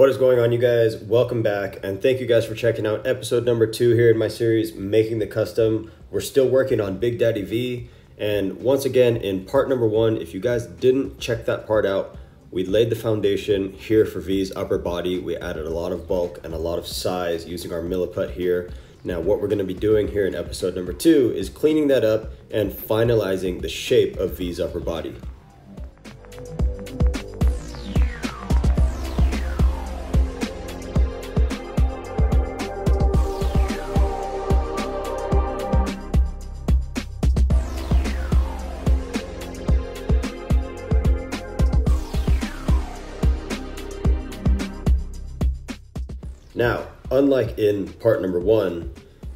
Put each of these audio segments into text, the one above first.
What is going on, you guys? Welcome back, and thank you guys for checking out episode number two here in my series, Making the Custom. We're still working on Big Daddy V, and once again, in part number one, if you guys didn't check that part out, we laid the foundation here for V's upper body. We added a lot of bulk and a lot of size using our milliput here. Now, what we're going to be doing here in episode number two is cleaning that up and finalizing the shape of V's upper body. Now, unlike in part number one,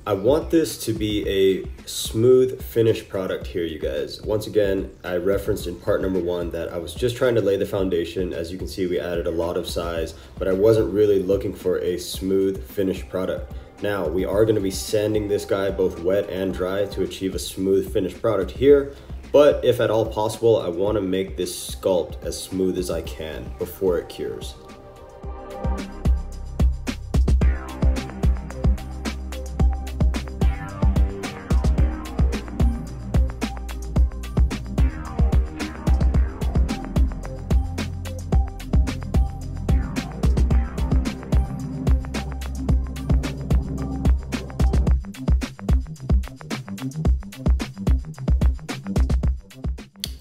I want this to be a smooth finished product here, you guys. Once again, I referenced in part number one that I was just trying to lay the foundation. As you can see, we added a lot of size, but I wasn't really looking for a smooth finished product. Now, we are gonna be sanding this guy both wet and dry to achieve a smooth finished product here, but if at all possible, I wanna make this sculpt as smooth as I can before it cures.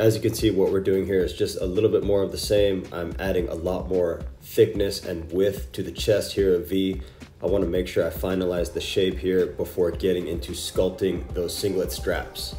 As you can see, what we're doing here is just a little bit more of the same. I'm adding a lot more thickness and width to the chest here of V. I wanna make sure I finalize the shape here before getting into sculpting those singlet straps.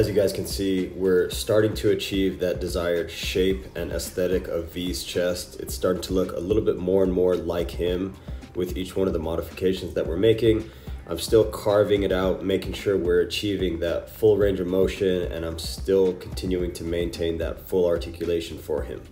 As you guys can see, we're starting to achieve that desired shape and aesthetic of V's chest. It's starting to look a little bit more and more like him with each one of the modifications that we're making. I'm still carving it out, making sure we're achieving that full range of motion, and I'm still continuing to maintain that full articulation for him.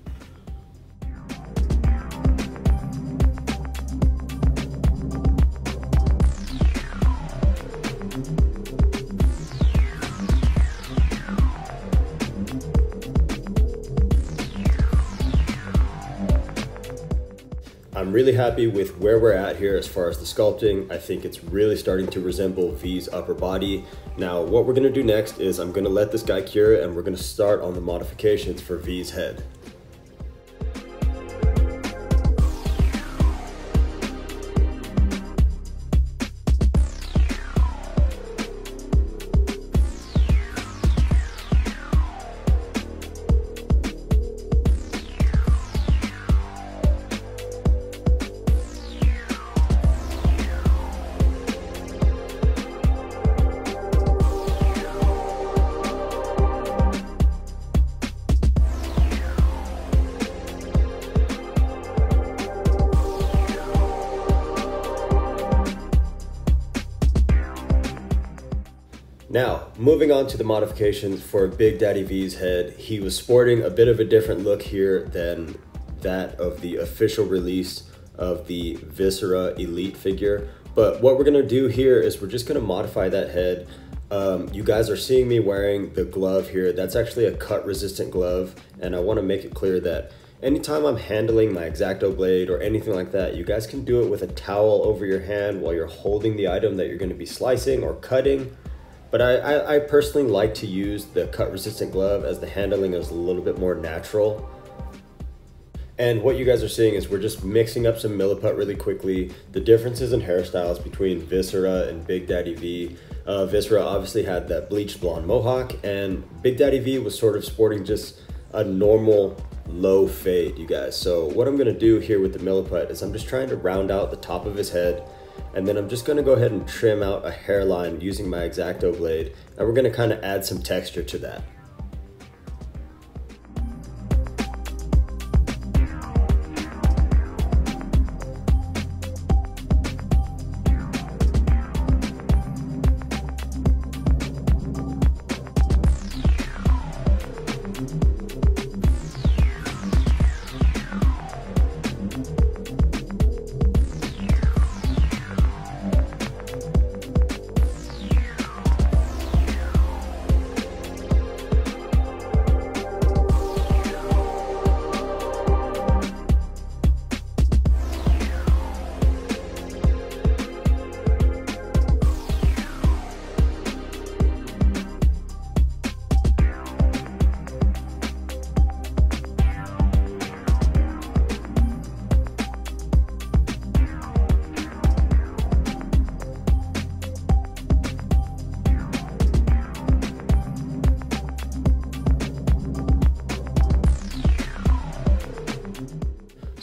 I'm really happy with where we're at here as far as the sculpting. I think it's really starting to resemble V's upper body. Now, what we're gonna do next is I'm gonna let this guy cure and we're gonna start on the modifications for V's head. Now, moving on to the modifications for Big Daddy V's head, he was sporting a bit of a different look here than that of the official release of the Viscera Elite figure. But what we're gonna do here is we're just gonna modify that head. Um, you guys are seeing me wearing the glove here. That's actually a cut resistant glove. And I wanna make it clear that anytime I'm handling my X-Acto blade or anything like that, you guys can do it with a towel over your hand while you're holding the item that you're gonna be slicing or cutting But I, I, I personally like to use the cut resistant glove as the handling is a little bit more natural. And what you guys are seeing is we're just mixing up some milliput really quickly. The differences in hairstyles between Viscera and Big Daddy V. Uh, Viscera obviously had that bleached blonde mohawk and Big Daddy V was sort of sporting just a normal low fade, you guys. So what I'm gonna do here with the milliput is I'm just trying to round out the top of his head and then I'm just gonna go ahead and trim out a hairline using my X-Acto blade and we're gonna kind of add some texture to that.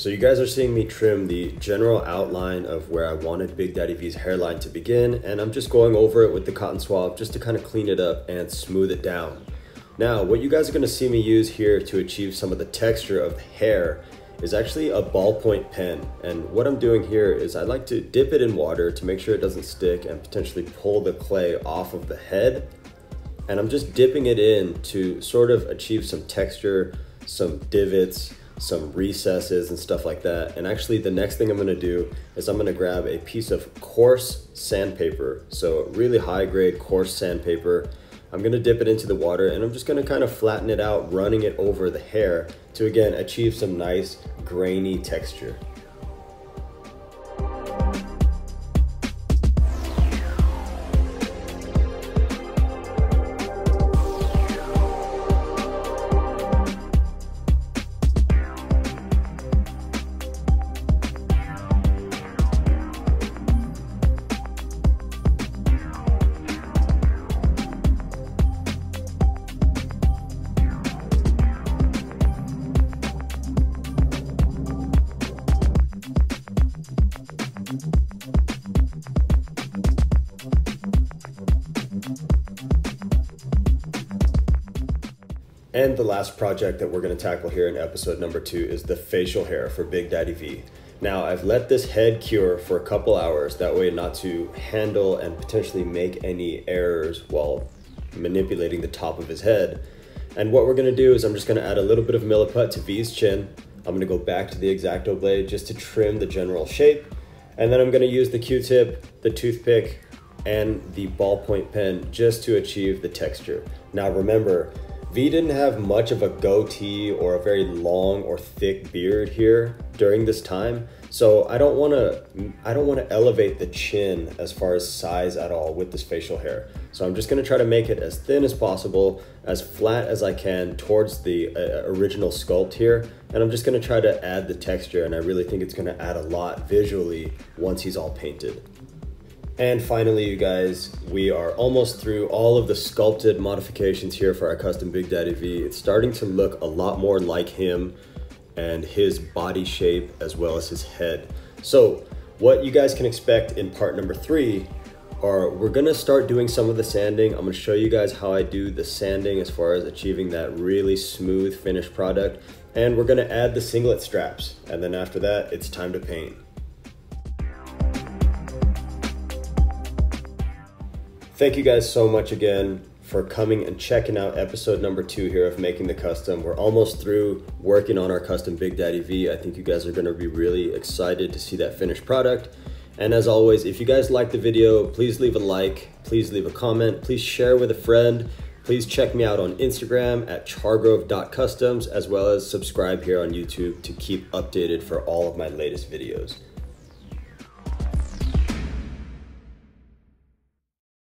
So you guys are seeing me trim the general outline of where I wanted Big Daddy V's hairline to begin, and I'm just going over it with the cotton swab just to kind of clean it up and smooth it down. Now, what you guys are gonna see me use here to achieve some of the texture of the hair is actually a ballpoint pen. And what I'm doing here is I like to dip it in water to make sure it doesn't stick and potentially pull the clay off of the head. And I'm just dipping it in to sort of achieve some texture, some divots, some recesses and stuff like that. And actually the next thing I'm gonna do is I'm gonna grab a piece of coarse sandpaper. So really high grade coarse sandpaper. I'm gonna dip it into the water and I'm just gonna kind of flatten it out, running it over the hair to again, achieve some nice grainy texture. And the last project that we're gonna tackle here in episode number two is the facial hair for Big Daddy V. Now I've let this head cure for a couple hours, that way not to handle and potentially make any errors while manipulating the top of his head. And what we're gonna do is I'm just gonna add a little bit of milliput to V's chin. I'm gonna go back to the X-Acto blade just to trim the general shape. And then I'm gonna use the Q-tip, the toothpick, and the ballpoint pen just to achieve the texture. Now remember, V didn't have much of a goatee or a very long or thick beard here during this time. So I don't want to I don't want to elevate the chin as far as size at all with this facial hair. So I'm just going to try to make it as thin as possible, as flat as I can towards the uh, original sculpt here. And I'm just going to try to add the texture and I really think it's going to add a lot visually once he's all painted. And finally, you guys, we are almost through all of the sculpted modifications here for our custom Big Daddy V. It's starting to look a lot more like him and his body shape as well as his head. So what you guys can expect in part number three are we're gonna start doing some of the sanding. I'm gonna show you guys how I do the sanding as far as achieving that really smooth finished product. And we're gonna add the singlet straps. And then after that, it's time to paint. Thank you guys so much again for coming and checking out episode number two here of Making the Custom. We're almost through working on our custom Big Daddy V. I think you guys are gonna be really excited to see that finished product. And as always, if you guys like the video, please leave a like, please leave a comment, please share with a friend. Please check me out on Instagram at chargrove.customs as well as subscribe here on YouTube to keep updated for all of my latest videos.